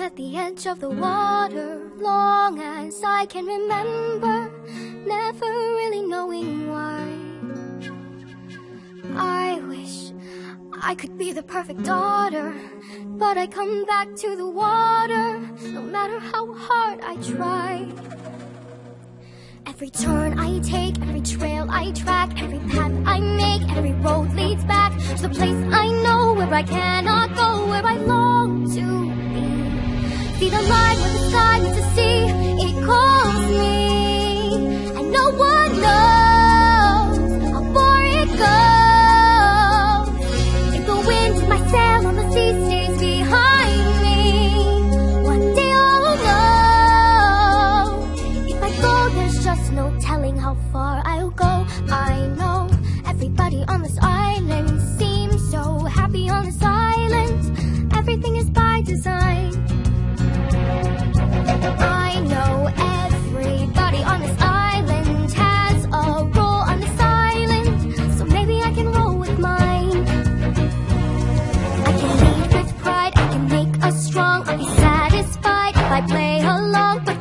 At the edge of the water, long as I can remember, never really knowing why. I wish I could be the perfect daughter, but I come back to the water, no matter how hard I try. Every turn I take, every trail I track, every path I make, every road leads back to the place I know where I cannot go, where I long to. See the line where the sky meets the sea, it calls me, and no one knows how far it goes. If the wind in my sail on the sea stays behind me, one day I'll know. If I go, there's just no telling how far I'll go. I know everybody on this island strong. I'll be satisfied if I play along,